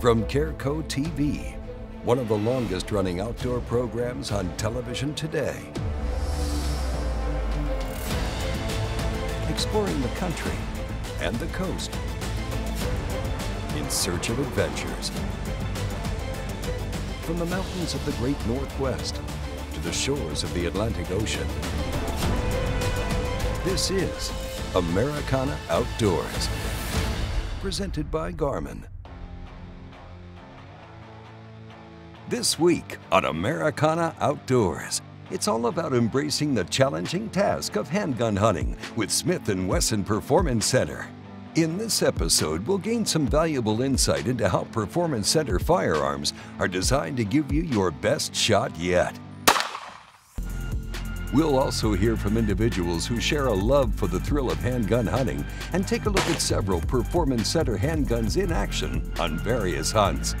From Careco TV, one of the longest running outdoor programs on television today. Exploring the country and the coast in search of adventures. From the mountains of the great Northwest to the shores of the Atlantic Ocean. This is Americana Outdoors, presented by Garmin. This week on Americana Outdoors, it's all about embracing the challenging task of handgun hunting with Smith & Wesson Performance Center. In this episode, we'll gain some valuable insight into how Performance Center firearms are designed to give you your best shot yet. We'll also hear from individuals who share a love for the thrill of handgun hunting and take a look at several Performance Center handguns in action on various hunts.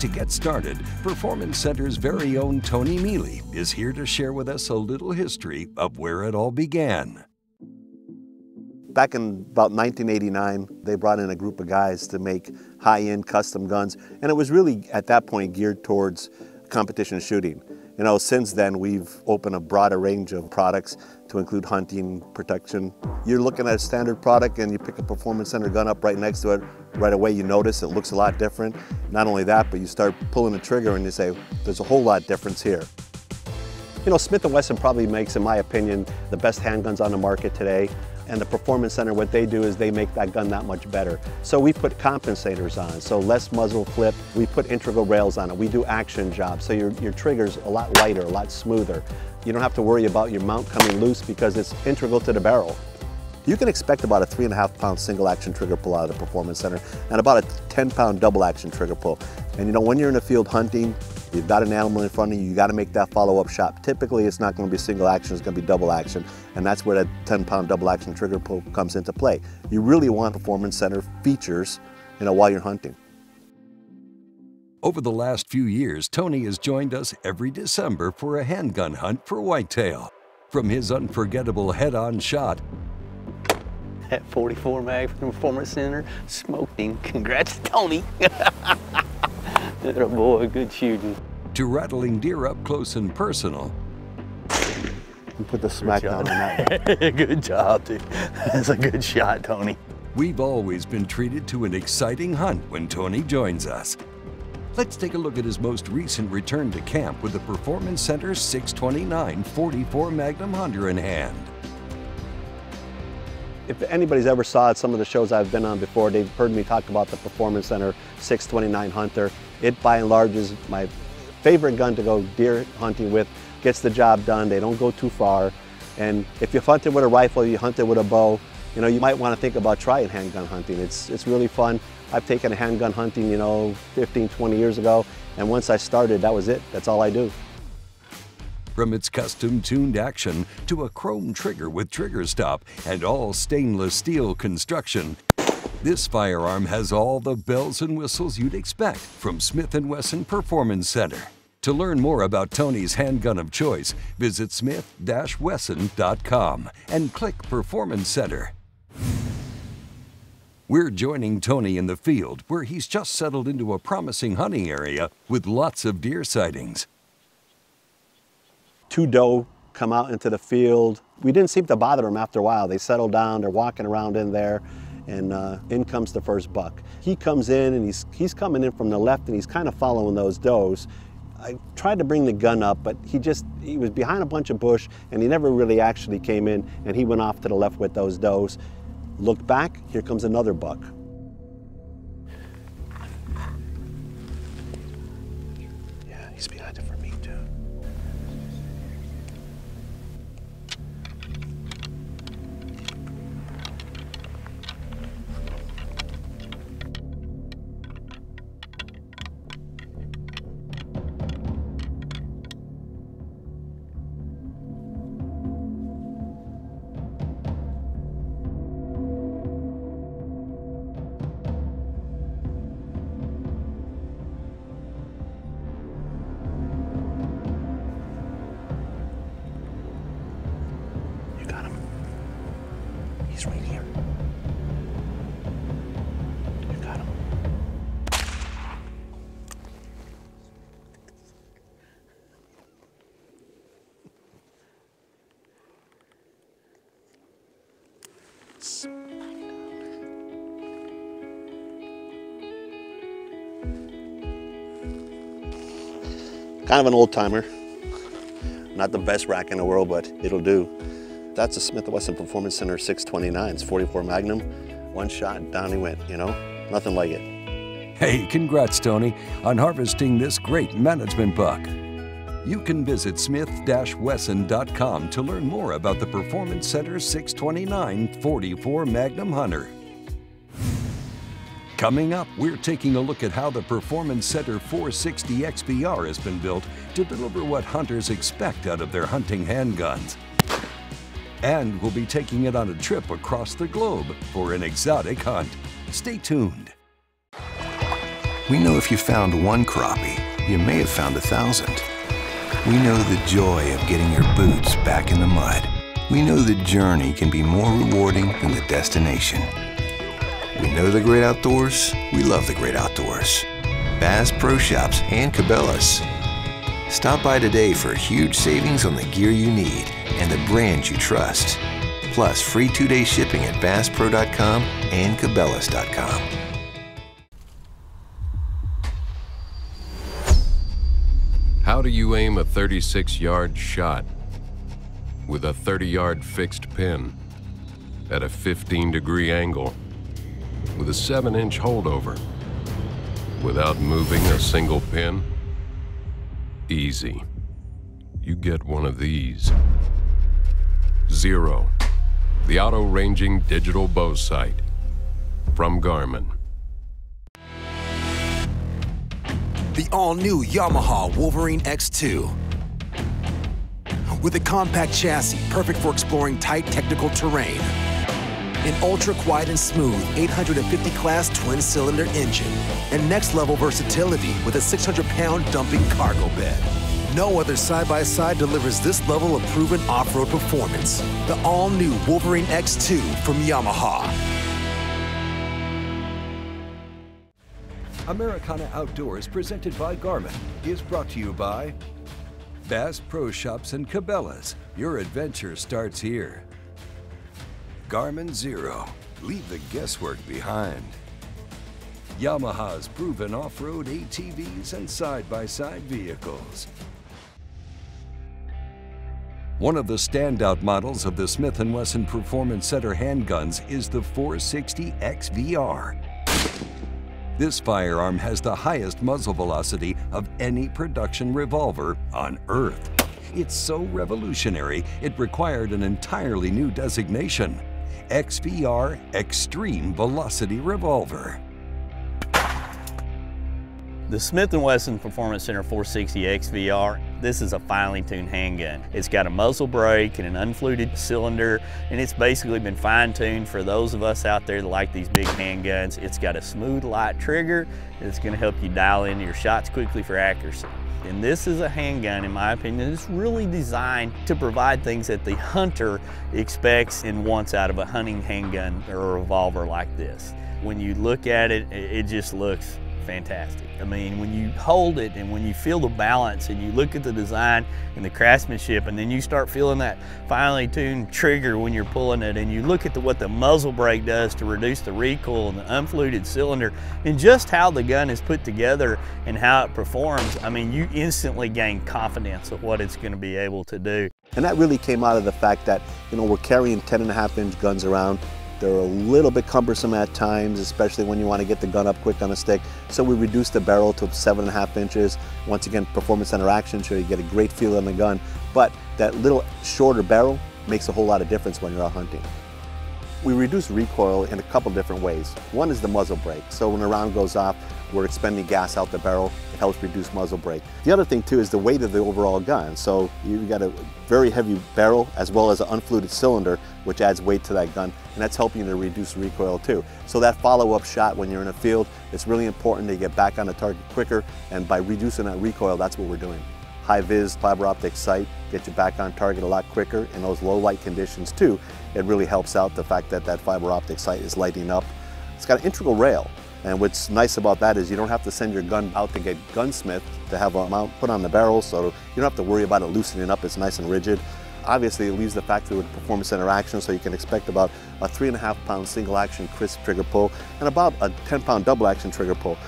To get started, Performance Center's very own Tony Miele is here to share with us a little history of where it all began. Back in about 1989, they brought in a group of guys to make high-end custom guns, and it was really at that point geared towards competition shooting. You know, since then we've opened a broader range of products to include hunting, protection. You're looking at a standard product and you pick a Performance Center gun up right next to it, right away you notice it looks a lot different. Not only that, but you start pulling the trigger and you say, there's a whole lot difference here. You know, Smith & Wesson probably makes, in my opinion, the best handguns on the market today and the Performance Center, what they do is they make that gun that much better. So we put compensators on, so less muzzle flip. We put integral rails on it. We do action jobs, so your, your trigger's a lot lighter, a lot smoother. You don't have to worry about your mount coming loose because it's integral to the barrel. You can expect about a three and a half pound single action trigger pull out of the Performance Center and about a 10 pound double action trigger pull. And you know, when you're in the field hunting, You've got an animal in front of you, you got to make that follow-up shot. Typically, it's not going to be single action, it's going to be double action, and that's where that 10-pound double action trigger pull comes into play. You really want Performance Center features you know, while you're hunting. Over the last few years, Tony has joined us every December for a handgun hunt for whitetail. From his unforgettable head-on shot at 44 mag from Performance Center, smoking. Congrats, Tony. Little boy, good shooting. To rattling deer up close and personal. You put the smack down on that. good job, dude. That's a good shot, Tony. We've always been treated to an exciting hunt when Tony joins us. Let's take a look at his most recent return to camp with the Performance Center 629 44 Magnum Hunter in hand. If anybody's ever saw some of the shows I've been on before, they've heard me talk about the Performance Center 629 Hunter. It by and large is my favorite gun to go deer hunting with. Gets the job done, they don't go too far. And if you hunt it with a rifle, you hunt it with a bow, you know, you might want to think about trying handgun hunting. It's, it's really fun. I've taken handgun hunting, you know, 15, 20 years ago, and once I started, that was it. That's all I do. From its custom tuned action to a chrome trigger with trigger stop and all stainless steel construction, this firearm has all the bells and whistles you'd expect from Smith & Wesson Performance Center. To learn more about Tony's handgun of choice, visit smith-wesson.com and click Performance Center. We're joining Tony in the field where he's just settled into a promising hunting area with lots of deer sightings. Two doe come out into the field. We didn't seem to bother them after a while. They settled down, they're walking around in there and uh, in comes the first buck. He comes in and he's, he's coming in from the left and he's kind of following those does. I tried to bring the gun up, but he just, he was behind a bunch of bush and he never really actually came in and he went off to the left with those does. Look back, here comes another buck. Kind of an old timer. Not the best rack in the world, but it'll do. That's a Smith & Wesson Performance Center 629. It's 44 Magnum. One shot, down he went, you know? Nothing like it. Hey, congrats, Tony, on harvesting this great management buck. You can visit smith-wesson.com to learn more about the Performance Center 629 44 Magnum Hunter. Coming up, we're taking a look at how the Performance Center 460 XVR has been built to deliver what hunters expect out of their hunting handguns. And we'll be taking it on a trip across the globe for an exotic hunt. Stay tuned. We know if you found one crappie, you may have found a thousand. We know the joy of getting your boots back in the mud. We know the journey can be more rewarding than the destination. We know the great outdoors. We love the great outdoors. Bass Pro Shops and Cabela's. Stop by today for huge savings on the gear you need and the brands you trust. Plus, free two-day shipping at BassPro.com and Cabela's.com. How do you aim a 36-yard shot with a 30-yard fixed pin at a 15-degree angle with a 7-inch holdover without moving a single pin? Easy. You get one of these. Xero. the auto-ranging digital bow sight from Garmin. the all-new Yamaha Wolverine X2. With a compact chassis perfect for exploring tight technical terrain. An ultra-quiet and smooth 850 class twin-cylinder engine. And next-level versatility with a 600-pound dumping cargo bed. No other side-by-side -side delivers this level of proven off-road performance. The all-new Wolverine X2 from Yamaha. Americana Outdoors, presented by Garmin, is brought to you by Bass Pro Shops and Cabela's. Your adventure starts here. Garmin Xero. Leave the guesswork behind. Yamaha's proven off-road ATVs and side-by-side -side vehicles. One of the standout models of the Smith & Wesson Performance Center handguns is the 460 XVR. This firearm has the highest muzzle velocity of any production revolver on Earth. It's so revolutionary, it required an entirely new designation, XVR Extreme Velocity Revolver. The Smith & Wesson Performance Center 460 XVR, this is a finely tuned handgun. It's got a muzzle brake and an unfluted cylinder, and it's basically been fine-tuned for those of us out there that like these big handguns. It's got a smooth, light trigger that's gonna help you dial in your shots quickly for accuracy. And this is a handgun, in my opinion, it's really designed to provide things that the hunter expects and wants out of a hunting handgun or a revolver like this. When you look at it, it just looks fantastic. I mean, when you hold it and when you feel the balance and you look at the design and the craftsmanship and then you start feeling that finely tuned trigger when you're pulling it and you look at the, what the muzzle brake does to reduce the recoil and the unfluted cylinder and just how the gun is put together and how it performs, I mean, you instantly gain confidence of what it's going to be able to do. And that really came out of the fact that, you know, we're carrying 10 and a half inch guns around they're a little bit cumbersome at times, especially when you want to get the gun up quick on a stick. So we reduced the barrel to seven and a half inches. Once again, performance center action, so you get a great feel on the gun. But that little shorter barrel makes a whole lot of difference when you're out hunting. We reduce recoil in a couple different ways. One is the muzzle brake. So when a round goes off, we're expending gas out the barrel. It helps reduce muzzle brake. The other thing too is the weight of the overall gun. So you've got a very heavy barrel as well as an unfluted cylinder, which adds weight to that gun. And that's helping to reduce recoil too. So that follow-up shot when you're in a field, it's really important to get back on the target quicker. And by reducing that recoil, that's what we're doing. High-vis fiber optic sight, get you back on target a lot quicker in those low light conditions too. It really helps out the fact that that fiber optic sight is lighting up. It's got an integral rail. And what's nice about that is you don't have to send your gun out to get gunsmith to have a mount put on the barrel, so you don't have to worry about it loosening up, it's nice and rigid. Obviously, it leaves the factory with performance interaction, so you can expect about a three and a half pound single action crisp trigger pull and about a 10 pound double action trigger pull.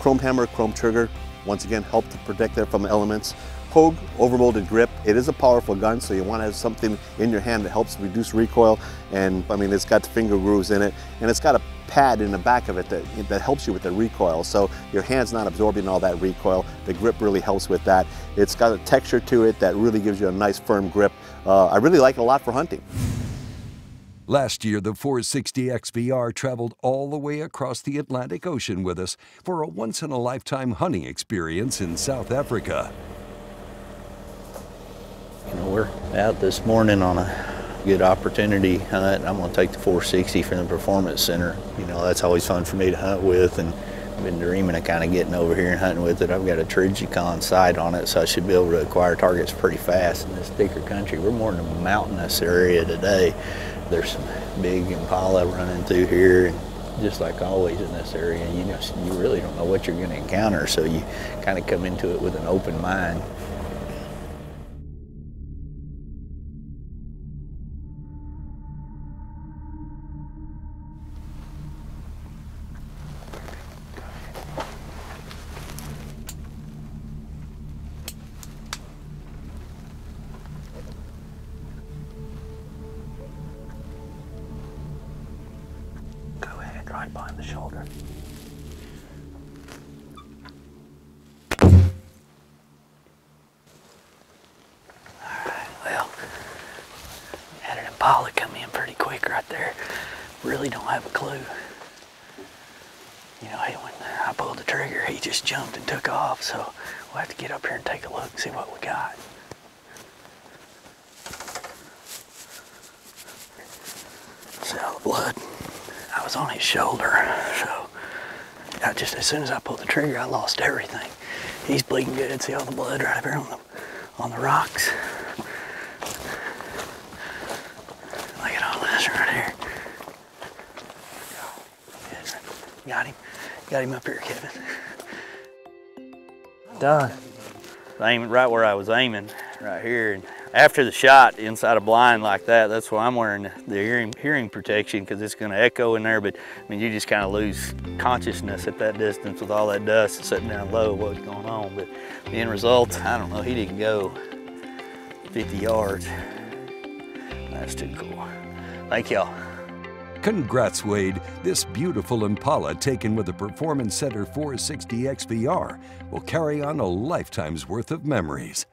Chrome hammer, chrome trigger, once again, help to protect it from elements. Hogue overmolded grip. It is a powerful gun, so you want to have something in your hand that helps reduce recoil. And I mean, it's got finger grooves in it, and it's got a pad in the back of it that, that helps you with the recoil. So your hand's not absorbing all that recoil. The grip really helps with that. It's got a texture to it that really gives you a nice firm grip. Uh, I really like it a lot for hunting. Last year, the 460 XVR traveled all the way across the Atlantic Ocean with us for a once in a lifetime hunting experience in South Africa. You know, we're out this morning on a good opportunity hunt. I'm going to take the 460 from the Performance Center. You know, that's always fun for me to hunt with, and I've been dreaming of kind of getting over here and hunting with it. I've got a Trijicon sight on it, so I should be able to acquire targets pretty fast in this thicker country. We're more in a mountainous area today. There's some big impala running through here, and just like always in this area, you know, you really don't know what you're going to encounter, so you kind of come into it with an open mind. Behind the shoulder. Well, had an Impala come in pretty quick right there. Really don't have a clue. You know, hey, when I pulled the trigger, he just jumped and took off, so we'll have to get up here and take a look and see what we got. See all the blood. I was on his shoulder, so I just as soon as I pulled the trigger, I lost everything. He's bleeding good. See all the blood right here on the on the rocks. Look at all this right here. Got him. Got him up here, Kevin. Done. Aiming right where I was aiming, right here. And after the shot inside a blind like that, that's why I'm wearing the hearing, hearing protection because it's going to echo in there. But I mean, you just kind of lose consciousness at that distance with all that dust sitting down low, what's going on. But the end result, I don't know, he didn't go 50 yards. That's too cool. Thank y'all. Congrats, Wade. This beautiful Impala taken with the Performance Center 460 XVR will carry on a lifetime's worth of memories.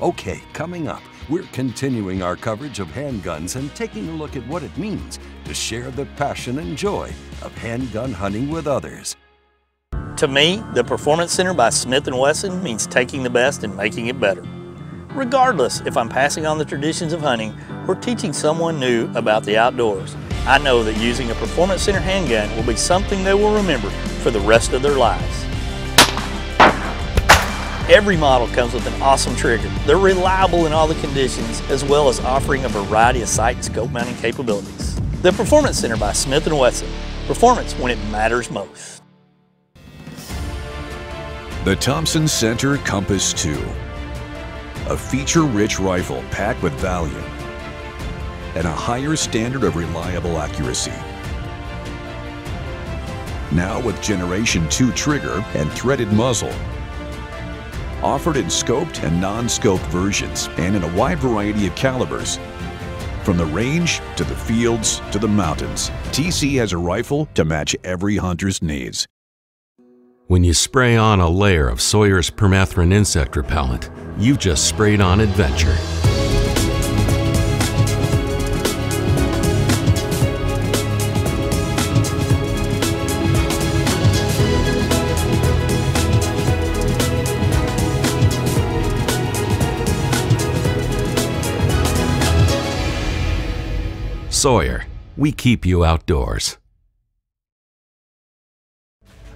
Okay, coming up, we're continuing our coverage of handguns and taking a look at what it means to share the passion and joy of handgun hunting with others. To me, the Performance Center by Smith & Wesson means taking the best and making it better. Regardless if I'm passing on the traditions of hunting or teaching someone new about the outdoors, I know that using a Performance Center handgun will be something they will remember for the rest of their lives. Every model comes with an awesome trigger. They're reliable in all the conditions, as well as offering a variety of sight and scope mounting capabilities. The Performance Center by Smith & Wesson. Performance when it matters most. The Thompson Center Compass 2. A feature-rich rifle packed with value and a higher standard of reliable accuracy. Now with Generation 2 trigger and threaded muzzle. Offered in scoped and non-scoped versions and in a wide variety of calibers. From the range to the fields to the mountains, TC has a rifle to match every hunter's needs. When you spray on a layer of Sawyer's permethrin insect repellent, you've just sprayed on adventure. Sawyer, we keep you outdoors.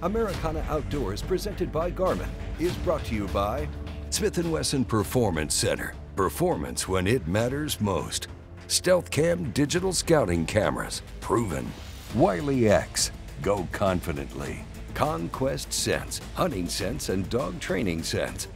Americana Outdoors, presented by Garmin, is brought to you by Smith & Wesson Performance Center. Performance when it matters most. Stealth Cam digital scouting cameras, proven. Wiley X, go confidently. Conquest Scents, hunting scents and dog training scents.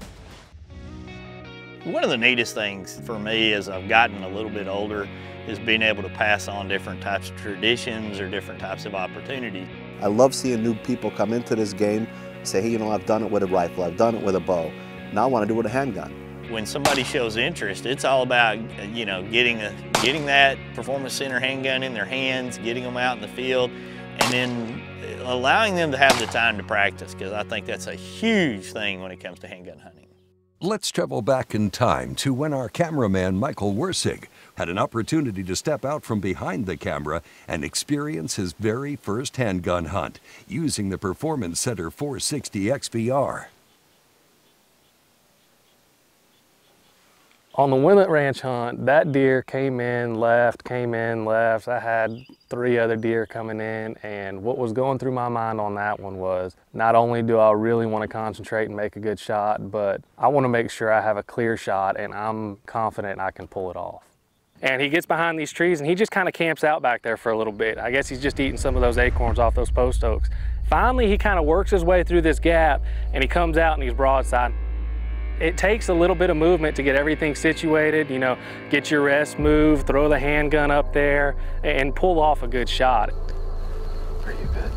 One of the neatest things for me as I've gotten a little bit older is being able to pass on different types of traditions or different types of opportunities. I love seeing new people come into this game, say, hey, you know, I've done it with a rifle, I've done it with a bow. Now I want to do it with a handgun. When somebody shows interest, it's all about you know getting a, getting that performance center handgun in their hands, getting them out in the field, and then allowing them to have the time to practice because I think that's a huge thing when it comes to handgun hunting. Let's travel back in time to when our cameraman Michael Wersig had an opportunity to step out from behind the camera and experience his very first handgun hunt using the Performance Center 460 XVR. On the Willet Ranch hunt, that deer came in, left, came in, left. I had three other deer coming in, and what was going through my mind on that one was not only do I really want to concentrate and make a good shot, but I want to make sure I have a clear shot and I'm confident I can pull it off. And he gets behind these trees and he just kind of camps out back there for a little bit. I guess he's just eating some of those acorns off those post oaks. Finally, he kind of works his way through this gap and he comes out and he's broadside. It takes a little bit of movement to get everything situated, you know, get your rest move, throw the handgun up there, and pull off a good shot. Are you good?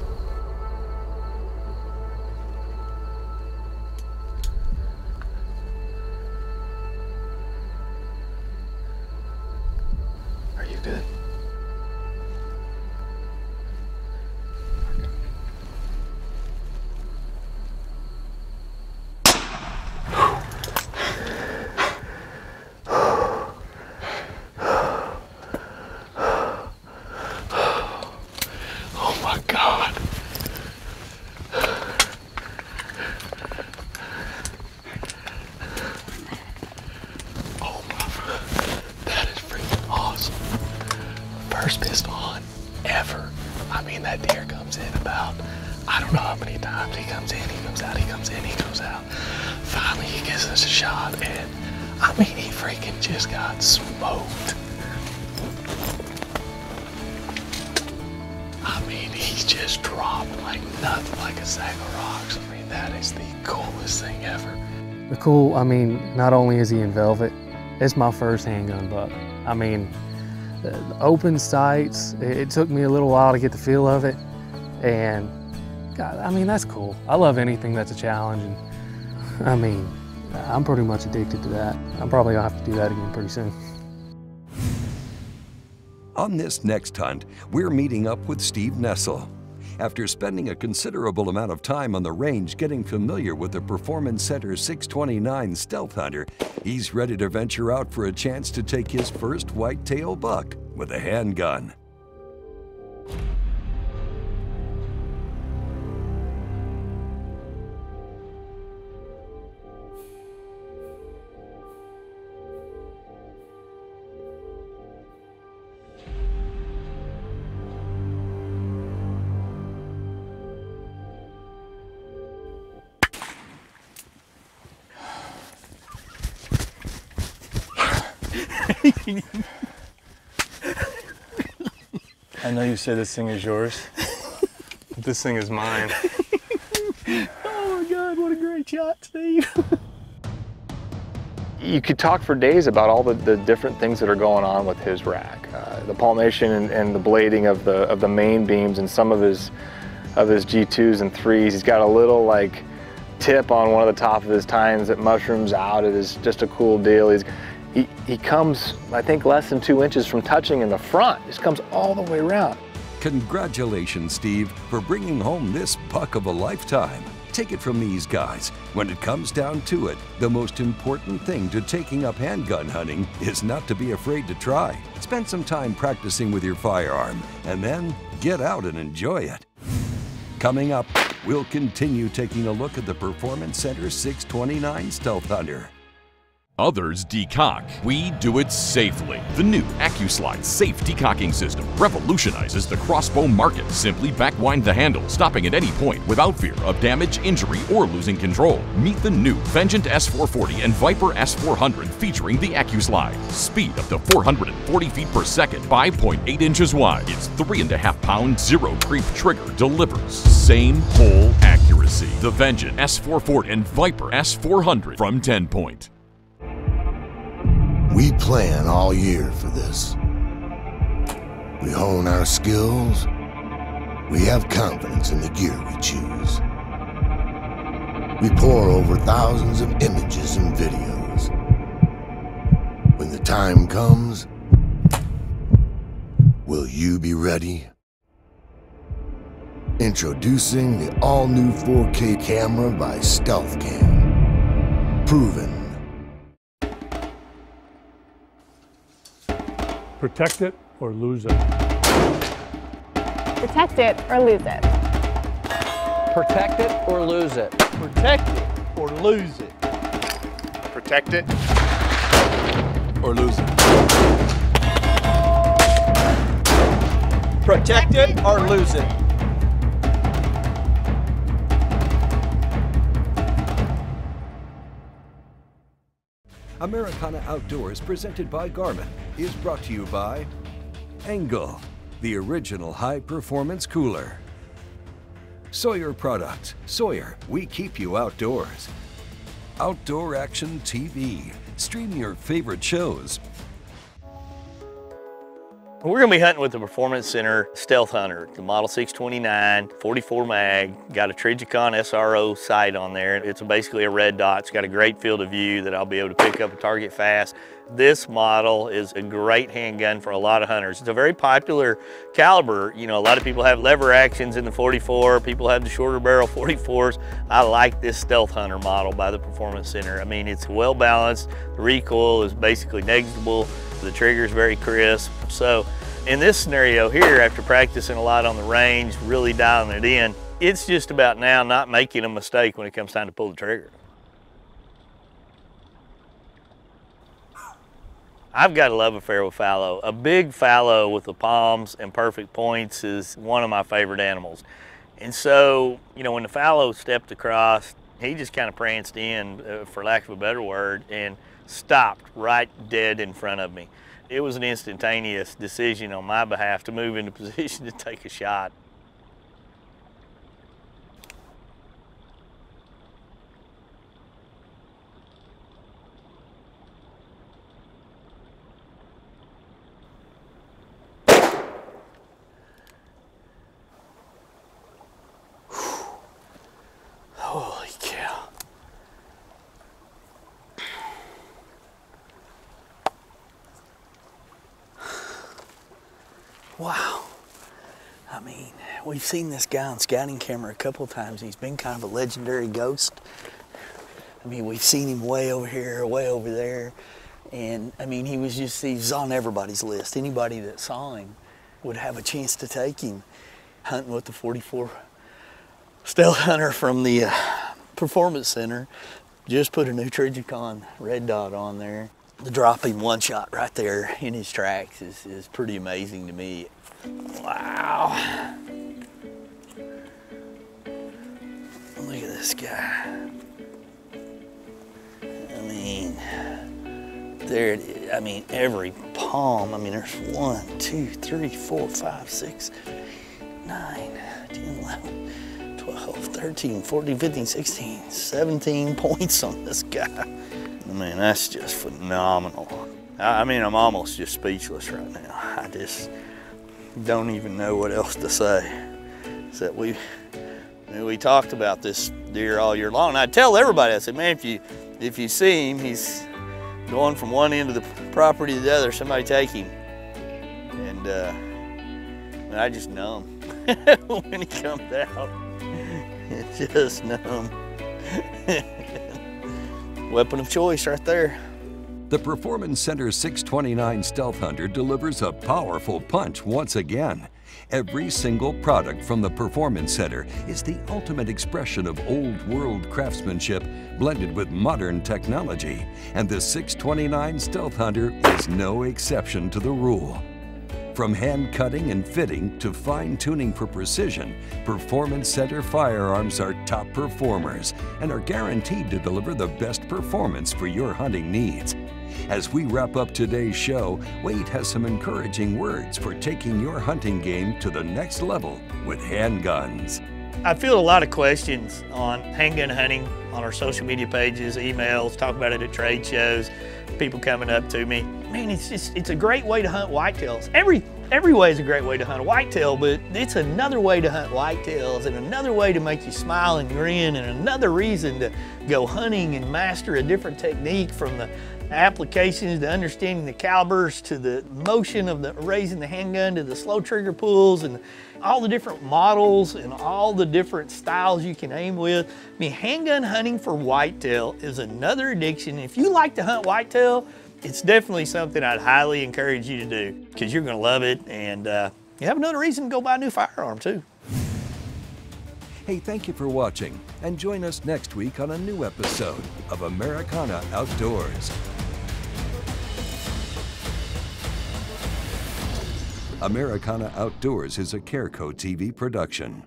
I mean, not only is he in velvet, it's my first handgun buck. I mean, open sights, it, it took me a little while to get the feel of it. And God, I mean, that's cool. I love anything that's a challenge. And I mean, I'm pretty much addicted to that. I'm probably gonna have to do that again pretty soon. On this next hunt, we're meeting up with Steve Nessel. After spending a considerable amount of time on the range getting familiar with the Performance Center 629 Stealth Hunter, he's ready to venture out for a chance to take his first whitetail buck with a handgun. I know you said this thing is yours, but this thing is mine. Oh my God, what a great shot, Steve. you could talk for days about all the, the different things that are going on with his rack. Uh, the palmation and, and the blading of the of the main beams and some of his of his G2s and 3s. He's got a little like tip on one of the top of his tines that mushrooms out. It is just a cool deal. He's he, comes, I think, less than two inches from touching in the front. Just comes all the way around. Congratulations, Steve, for bringing home this buck of a lifetime. Take it from these guys. When it comes down to it, the most important thing to taking up handgun hunting is not to be afraid to try. Spend some time practicing with your firearm, and then get out and enjoy it. Coming up, we'll continue taking a look at the Performance Center 629 Stealth Hunter. Others decock. We do it safely. The new AccuSlide safe decocking system revolutionizes the crossbow market. Simply backwind the handle, stopping at any point without fear of damage, injury, or losing control. Meet the new Vengent S440 and Viper S400 featuring the AccuSlide. Speed up to 440 feet per second, 5.8 inches wide. Its 3.5 pound zero creep trigger delivers same hole accuracy. The Vengent S440 and Viper S400 from 10 Point. We plan all year for this. We hone our skills. We have confidence in the gear we choose. We pour over thousands of images and videos. When the time comes, will you be ready? Introducing the all-new 4K camera by StealthCam. Proven. Protect it or lose it. Protect it or lose it. Protect it or lose it. Protect it or lose it. Protect it or lose it. Protect it or lose it. Americana Outdoors, presented by Garmin, is brought to you by Engel, the original high performance cooler. Sawyer Products. Sawyer, we keep you outdoors. Outdoor Action TV. Stream your favorite shows. We're gonna be hunting with the Performance Center Stealth Hunter, the Model 629, 44 mag, got a Trijicon SRO sight on there. It's basically a red dot. It's got a great field of view that I'll be able to pick up a target fast. This model is a great handgun for a lot of hunters. It's a very popular caliber. You know, a lot of people have lever actions in the 44, people have the shorter barrel 44s. I like this Stealth Hunter model by the Performance Center. I mean, it's well balanced. The recoil is basically negligible. The trigger is very crisp. So in this scenario here, after practicing a lot on the range, really dialing it in, it's just about now not making a mistake when it comes time to pull the trigger. I've got a love affair with fallow. A big fallow with the palms and perfect points is one of my favorite animals. And so, you know, when the fallow stepped across, he just kind of pranced in, uh, for lack of a better word, and stopped right dead in front of me. It was an instantaneous decision on my behalf to move into position to take a shot. Holy cow. Wow. I mean, we've seen this guy on scouting camera a couple times. He's been kind of a legendary ghost. I mean, we've seen him way over here, way over there. And I mean, he was just, he was on everybody's list. Anybody that saw him would have a chance to take him hunting with the 44 Stealth Hunter from the uh, Performance Center. Just put a new Trijicon red dot on there. The dropping one shot right there in his tracks is, is pretty amazing to me. Wow. This guy. I mean, there it is. I mean, every palm. I mean, there's one, two, three, four, five, six, nine, 10, 11, 12, 13, 14, 15, 16, 17 points on this guy. I mean, that's just phenomenal. I mean, I'm almost just speechless right now. I just don't even know what else to say. Except we, we talked about this deer all year long. And I tell everybody, I said, man, if you, if you see him, he's going from one end of the property to the other, somebody take him. And uh, I just numb when he comes out. It's just numb. Weapon of choice right there. The Performance Center 629 Stealth Hunter delivers a powerful punch once again. Every single product from the Performance Center is the ultimate expression of old world craftsmanship blended with modern technology, and the 629 Stealth Hunter is no exception to the rule. From hand cutting and fitting to fine tuning for precision, Performance Center firearms are top performers and are guaranteed to deliver the best performance for your hunting needs. As we wrap up today's show, Wade has some encouraging words for taking your hunting game to the next level with handguns. I feel a lot of questions on handgun hunting on our social media pages, emails, talk about it at trade shows, people coming up to me. Man, it's just, it's a great way to hunt whitetails. Every Every way is a great way to hunt a whitetail, but it's another way to hunt whitetails and another way to make you smile and grin and another reason to go hunting and master a different technique from the applications to understanding the calibers to the motion of the raising the handgun to the slow trigger pulls and all the different models and all the different styles you can aim with. I mean, handgun hunting for whitetail is another addiction. If you like to hunt whitetail, it's definitely something I'd highly encourage you to do because you're gonna love it and uh, you have another reason to go buy a new firearm too. Hey, thank you for watching, and join us next week on a new episode of Americana Outdoors. Americana Outdoors is a Careco TV production.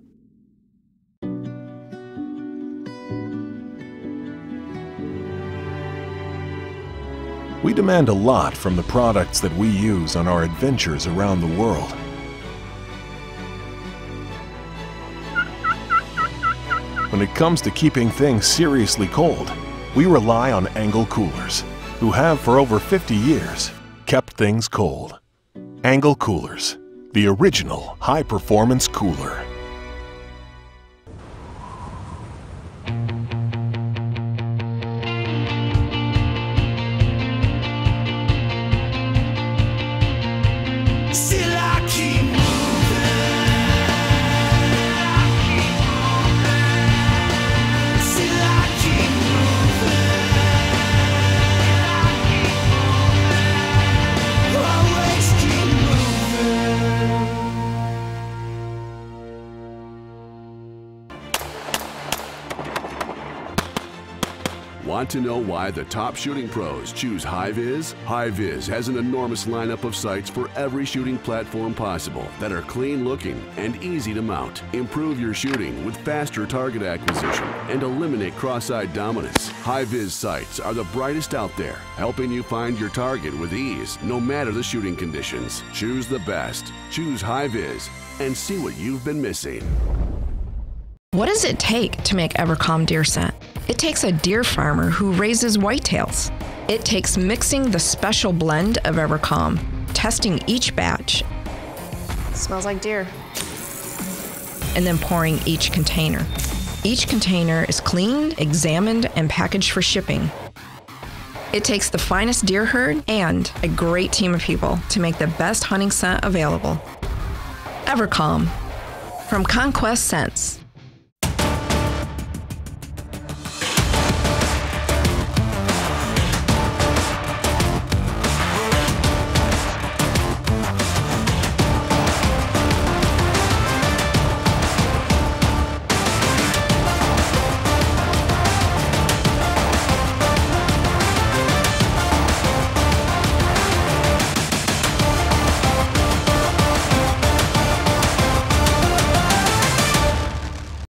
We demand a lot from the products that we use on our adventures around the world. When it comes to keeping things seriously cold, we rely on Engel Coolers, who have for over 50 years kept things cold. Engel Coolers, the original high-performance cooler. To know why the top shooting pros choose HiViz? HiViz has an enormous lineup of sights for every shooting platform possible that are clean looking and easy to mount. Improve your shooting with faster target acquisition and eliminate cross-eyed dominance. HiViz sights are the brightest out there, helping you find your target with ease no matter the shooting conditions. Choose the best. Choose HiViz and see what you've been missing. What does it take to make EverCalm deer scent? It takes a deer farmer who raises whitetails. It takes mixing the special blend of EverCalm, testing each batch, Smells like deer. and then pouring each container. Each container is cleaned, examined, and packaged for shipping. It takes the finest deer herd and a great team of people to make the best hunting scent available. EverCalm from Conquest Scents.